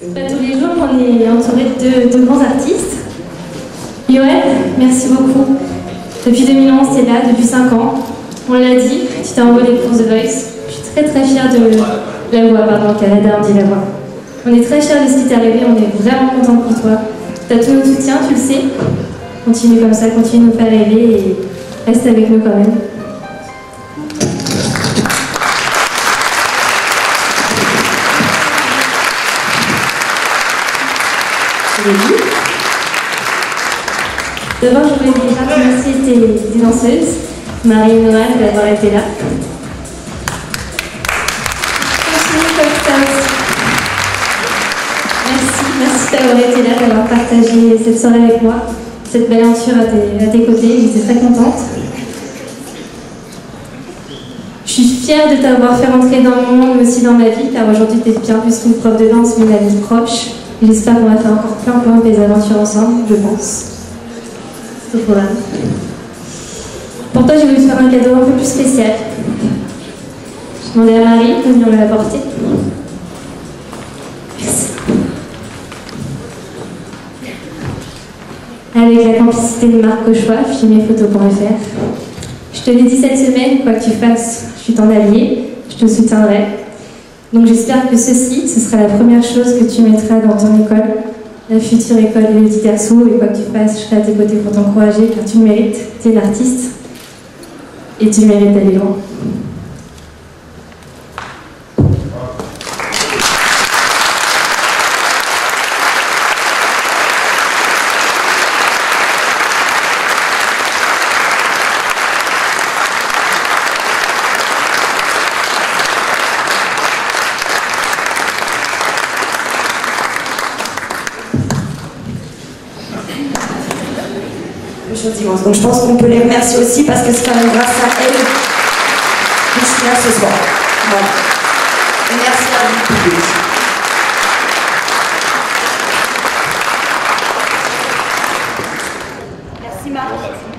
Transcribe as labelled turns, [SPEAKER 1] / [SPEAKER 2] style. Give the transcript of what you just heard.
[SPEAKER 1] C'est pas tous les jours qu'on est entouré de, grands artistes. Yoann, merci beaucoup. Depuis 2011, tu es là, depuis 5 ans. On l'a dit, tu t'es envolé pour The Voice. Je suis très très fière de la voix, pardon, Canada, on dit la voix. On est très fiers de ce qui t'est arrivé, on est vraiment content pour toi. Tu as tout notre soutien, tu le sais. Continue comme ça, continue de nous faire rêver et reste avec nous quand même. D'abord, je voulais déjà remercier tes, danseuses, Marie et Noël, d'avoir été là. Merci, merci d'avoir été là, d'avoir partagé cette soirée avec moi, cette belle aventure à tes, à tes côtés. J'étais très contente. Je suis fière de t'avoir fait rentrer dans mon monde, mais aussi dans ma vie, car aujourd'hui tu es bien plus qu'une prof de danse, mais une amie proche. J'espère qu'on va faire encore plein plein des aventures ensemble, je pense. C'est pour. Pour toi, j'ai voulu te faire un cadeau un peu plus spécial. Je demandais à Marie de venir me l'apporter. Avec la complicité de Marc Cauchois, filmerphoto.fr. Je te l'ai dit cette semaine, quoi que tu fasses, je suis ton allié, je te soutiendrai. Donc j'espère que ceci, ce sera la première chose que tu mettras dans ton école, la future école de Dassault, et quoi que tu fasses, je serai à tes côtés pour t'encourager, car tu mérites, tu es une artiste, et tu mérites d'aller loin.
[SPEAKER 2] Donc je pense qu'on peut les remercier aussi parce que c'est quand même grâce à elles qu'on se là ce soir. Merci à vous public. Merci Marie.